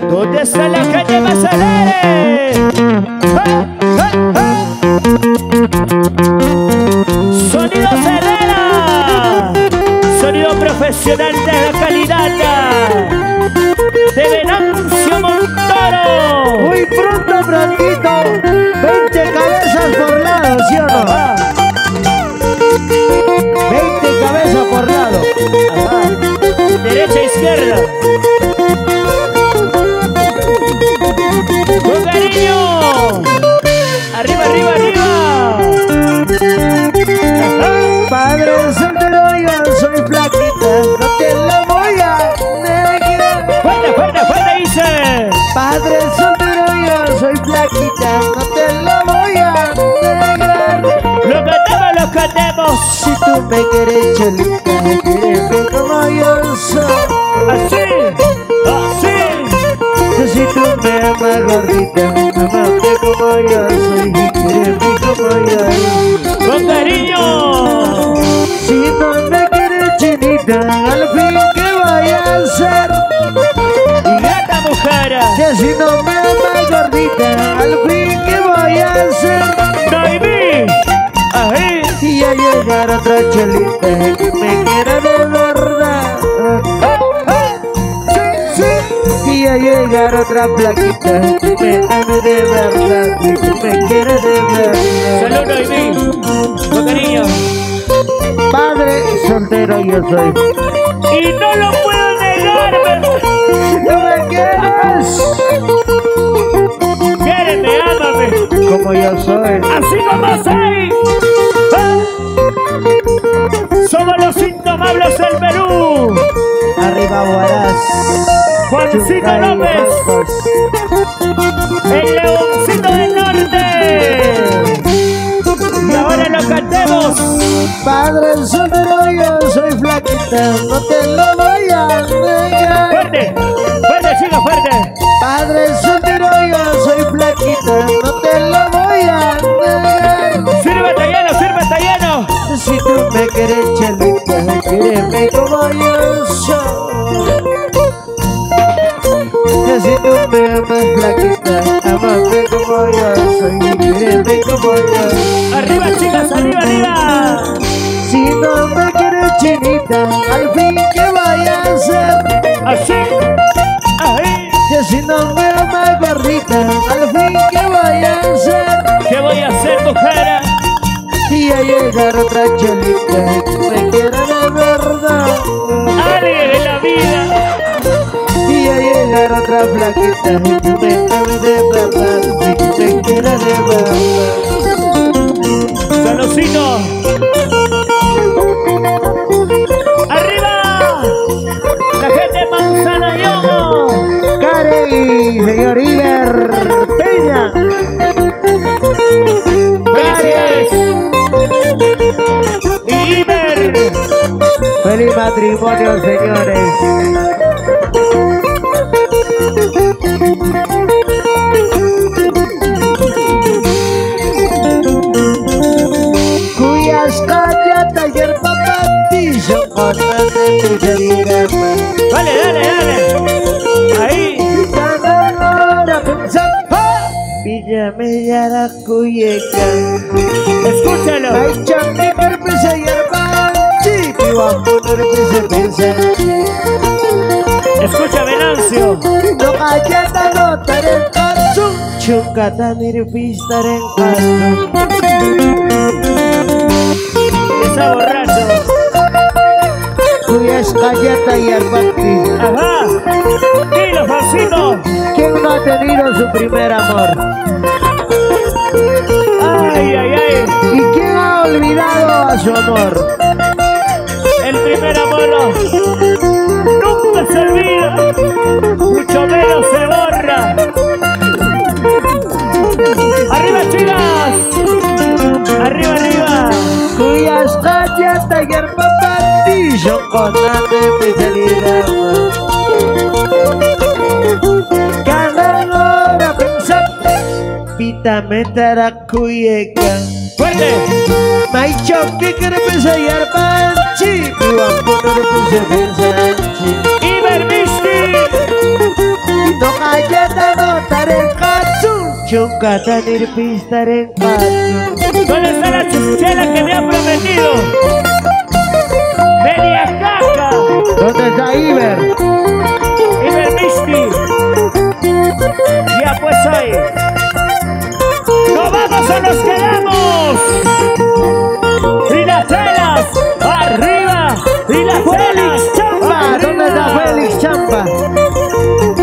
¿Dónde está la calle Mazalere? ¡Ah, ah, ah! Sonido Herrera. Sonido profesional de la calidad. De Venancio Montoro. Muy pronto, Franquito. 20 cabezas por lado, ¿sí o no? 20 cabezas por lado. Derecha, izquierda. Quieres llegar otra chelita que me quiera de verdad. Sí, sí. Y a llegar otra plaquita que me ame de verdad. Y que me quiera de verdad. Salud, baby. Con cariño. Padre soltero yo soy. Y no lo puedo negar. No me quieres Quiéreme, ámame. como yo soy. Así como soy. Intomables del Perú. Arriba Huaraz. Juancito López. El leoncito del norte. Y ahora lo cantemos. Padre soltero yo soy flaquita, no te lo voy a negar. Fuerte, fuerte, chicos, fuerte. Quiereme como yo soy. Que si tú me amas flaquita, amame como yo soy, quiereme como yo soy. Arriba, chicas, arriba, arriba. Si no me quieres chinita, al fin que vaya a ser. Así, ahí. Que si no me amas gordita, al fin que vaya a ser. ¿Qué voy a hacer, mujer? Y a llegar otra chelita que me quiera Llegar otra flaquita que me ame de verdad. Y que me quiera de verdad. Arriba. La gente de Manzana Yomo. Cari, señor Iber Peña. Felicidades. Iber. Feliz matrimonio, señores. Chungkata, nirpistar en caso. Está borracho. Cuyas callata y arbati. Ajá. Dilo, Fancito. ¿Quién no ha tenido su primer amor? Ay, ay, ay. ¿Y quién ha olvidado a su amor? Arbati. Chungkata, nirpistar Cada hora pensar. Vita metara cuyeka. Fuerte. May choque que repensa y arpanchi. Piwang puno repensa pensa. Iber Misty. No tarenkatsu Chunka nirpis tarenkatsu ¿Dónde está la chuchela que me ha prometido? Media. ¿Dónde está Iber? Iber Misty. Ya pues hoy. ¡No vamos o nos quedamos! ¡Y las chelas! ¡Arriba! ¡Y las chelas! Chamba, ¿dónde está Félix Chamba?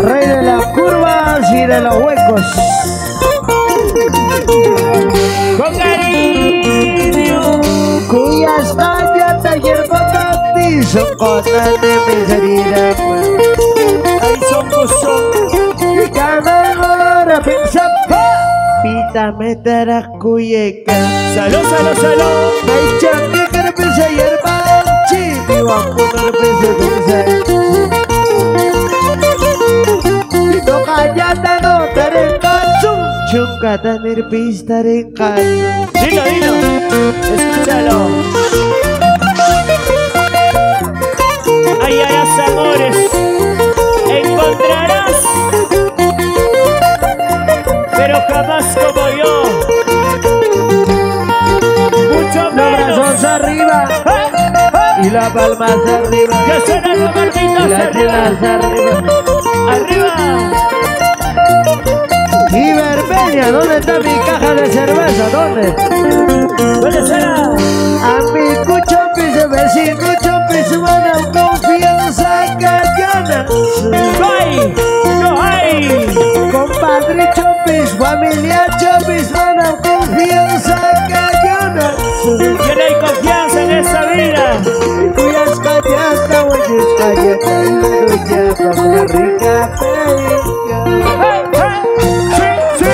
Rey de las curvas y de los huecos ¡Con cariño! Cuyas cada hora piensa Pita meterá cuyeca. ¡Salud, salud, salud! Changue que pisa hierba Chini va a poner pisa dulce Y no callata no tarenkazu Chunga tanir pis tarenkazu Dilo, dilo. Escúchalo. Ahí harás amores. Encontrarás. Pero jamás como yo. Mucho Los menos. brazos arriba y las palmas arriba Que suenan los las arriba. arriba Arriba. Y ¿dónde está mi caja de cerveza? ¿Dónde? ¿Dónde será? A mi cuchopis, vecino chopis, buena confianza Compadre chopis, familia chopis, buena confianza no hay confianza en esa vida. Cuyas callata, güeyes callata, ya como rica pega. ¡Ay, ay! ¡Sí,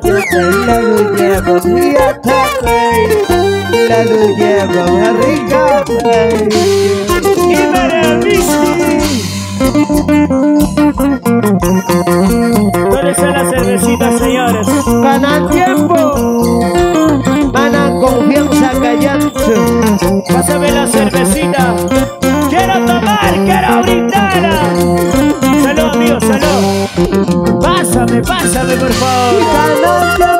la duya bonita pega. La duya más rica pega. ¡Y Meremishi! ¿Dónde está la cervecita, señores? Pásame, por favor.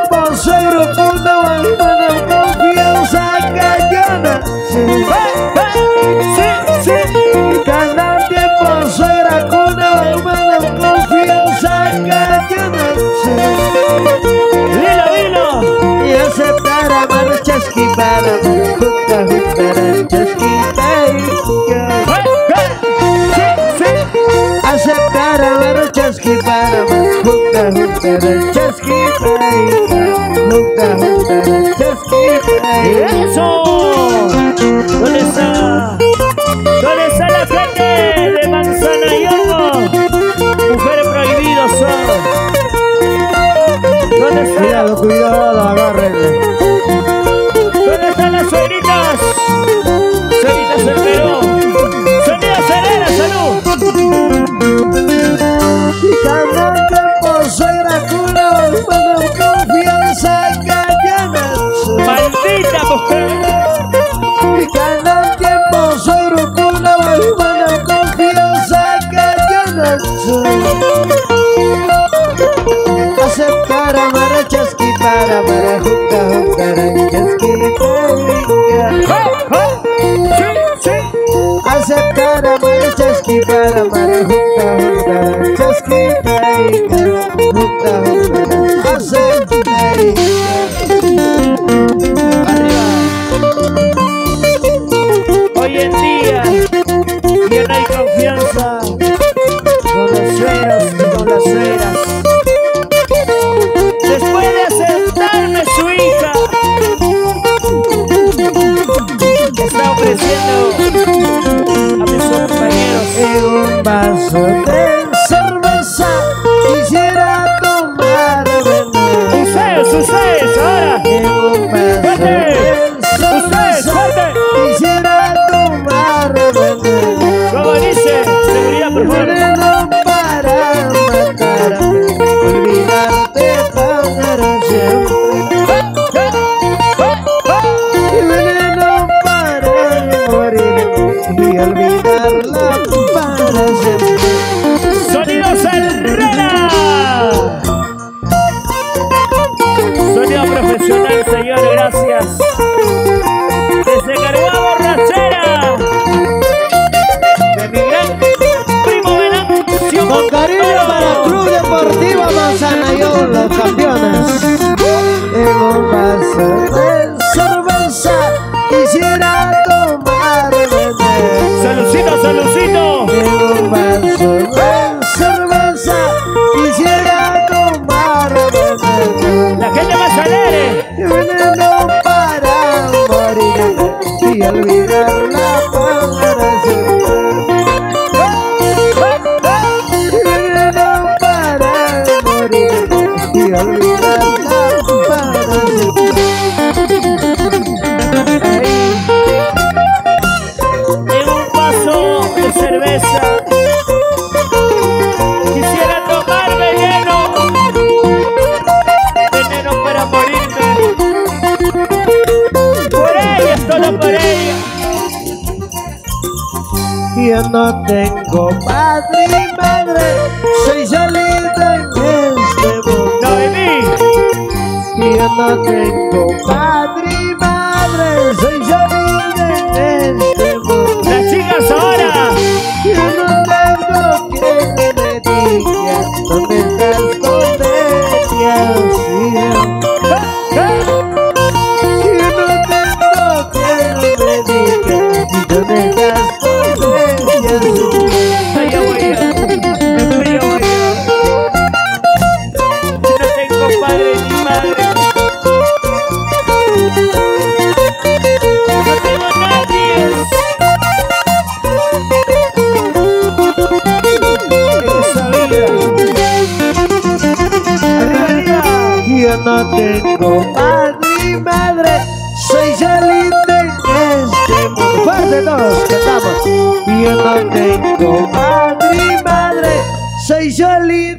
Aceptar a marachasqui para para junta soy salida en este mundo. Y yo no tengo no tengo a mi madre. Soy Yalinde en este mundo. Fuerte todos, cantamos. Yo no tengo a mi madre. Soy Yalinde.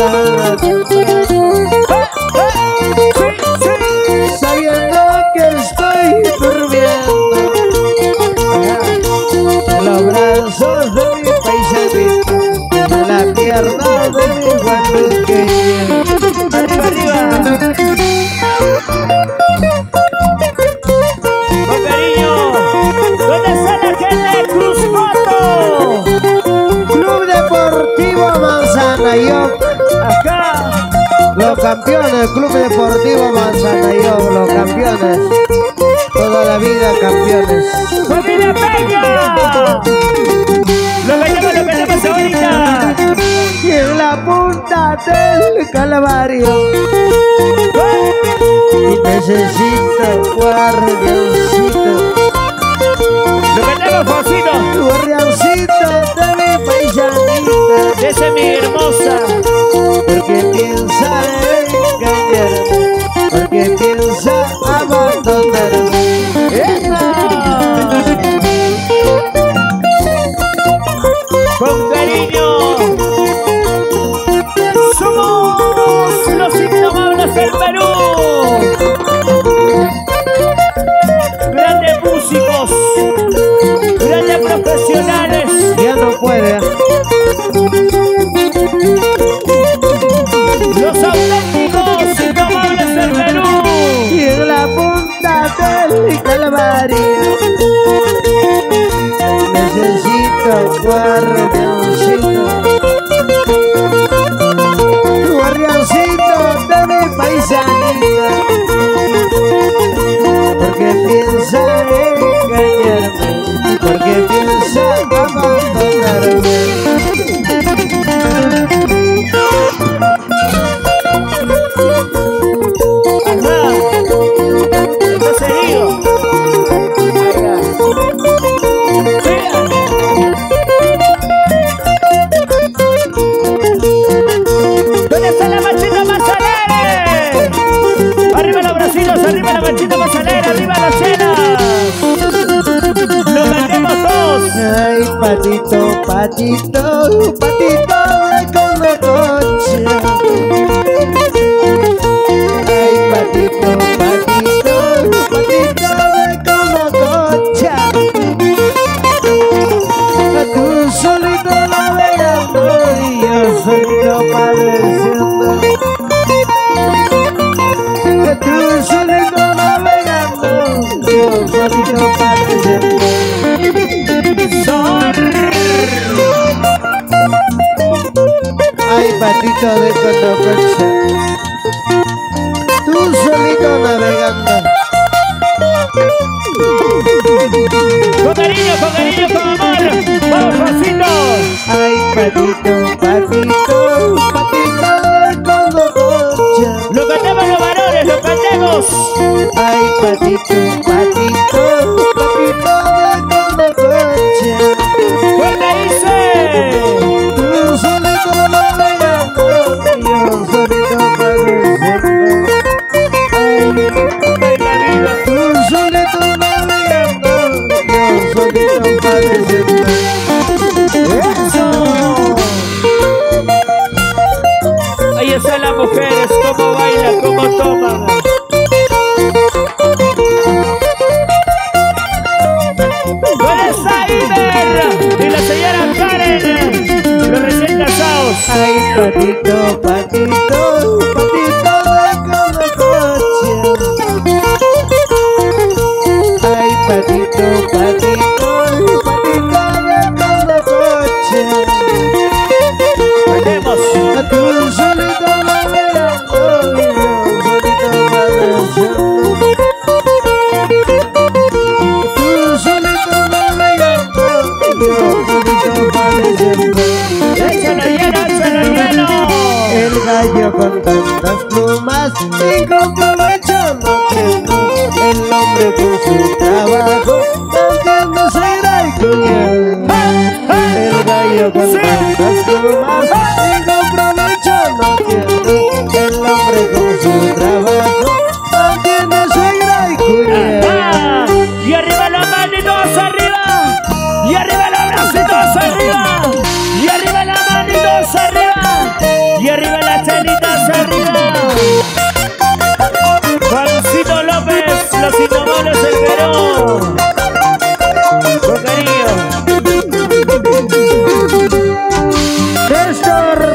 Thank. guardiancito. Lo metemos Fosito. Guardiancito de mi paisanita. Esa es mi hermosa. patito, patito la concha. solita de Cotococha, tú solito navegando. Con cariño, con cariño, con amor, vamos pasito. Ay, patito, patito, patito de Cotococha. Lo cantamos los varones, los cantemos. Ay, patito. Ay, patito, patito nació con tantas plumas. Y el hombre con su trabajo. Será el. El gallo con tantas Los Indomables del Perú. Con cariño.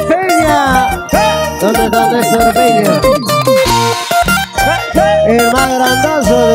Peña. ¿Dónde está Néstor Peña? Eh, eh. El más grandazo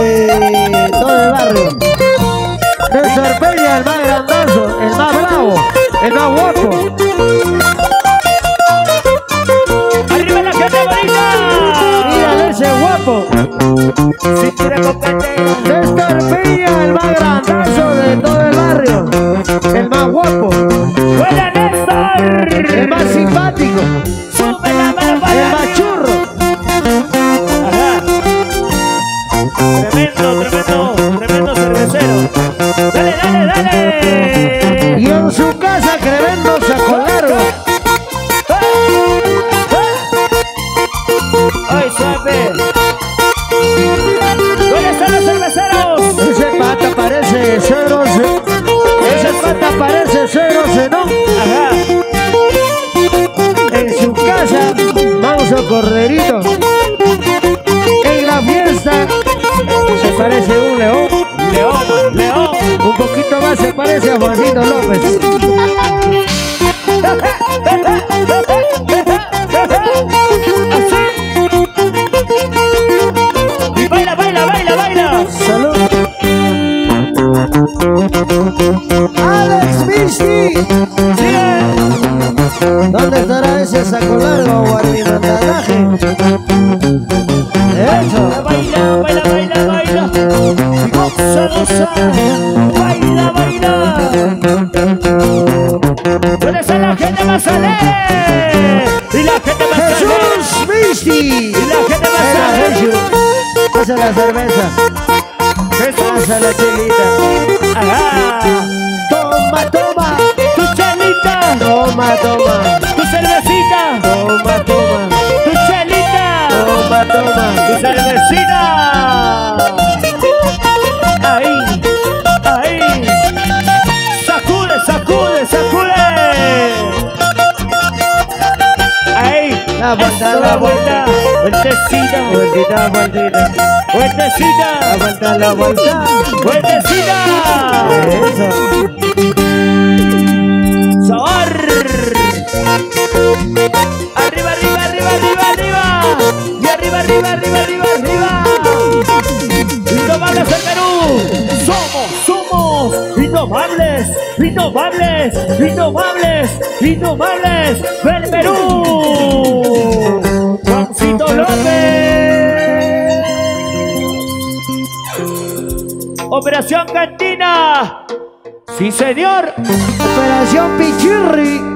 vuelta, la vuelta. Vueltecita, vueltita, vueltita. Vueltecita. La vuelta, la vuelta. Vueltecita. Eso. Sabor. Arriba, arriba, arriba, arriba, arriba. Y arriba, arriba, arriba, arriba, arriba. Indomables del Perú. Somos, somos. Indomables, indomables, indomables, indomables del Perú. Operación Cantina. Sí, señor. Operación Pichirri.